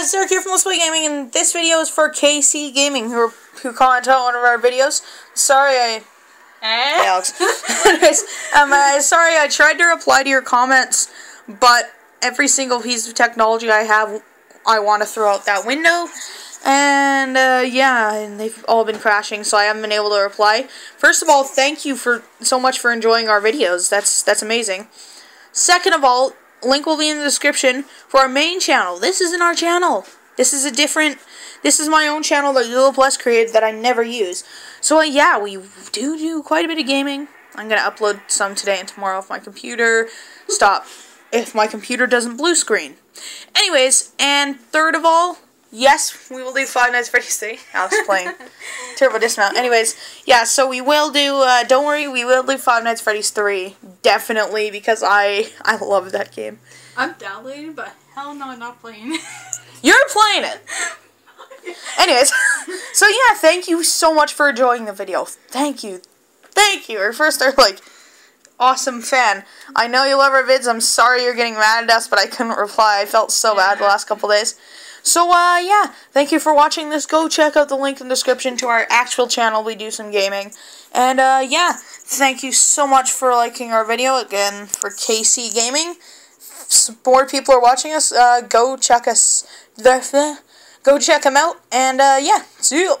guys, Derek here from Let's Play Gaming, and this video is for KC Gaming, who who commented on one of our videos. Sorry, I... Hey, Alex. Anyways, um, uh, sorry, I tried to reply to your comments, but every single piece of technology I have, I want to throw out that window. And, uh, yeah, and they've all been crashing, so I haven't been able to reply. First of all, thank you for so much for enjoying our videos. That's, that's amazing. Second of all, link will be in the description for our main channel. This isn't our channel. This is a different, this is my own channel that Google Plus created that I never use. So uh, yeah, we do do quite a bit of gaming. I'm going to upload some today and tomorrow if my computer, stop, if my computer doesn't blue screen. Anyways, and third of all, Yes, we will do Five Nights at Freddy's 3. Alex playing Turbo Dismount. Anyways, yeah, so we will do, uh, don't worry, we will do Five Nights at Freddy's 3. Definitely, because I, I love that game. I'm downloading, but hell no, I'm not playing You're playing it! Anyways, so yeah, thank you so much for enjoying the video. Thank you. Thank you. Our first, our, like, awesome fan. I know you love our vids. I'm sorry you're getting mad at us, but I couldn't reply. I felt so bad the last couple days. So, uh, yeah, thank you for watching this. Go check out the link in the description to our actual channel. We do some gaming. And, uh, yeah, thank you so much for liking our video. Again, for KC Gaming. more people are watching us. Uh, go check us. Go check them out. And, uh, yeah, see you.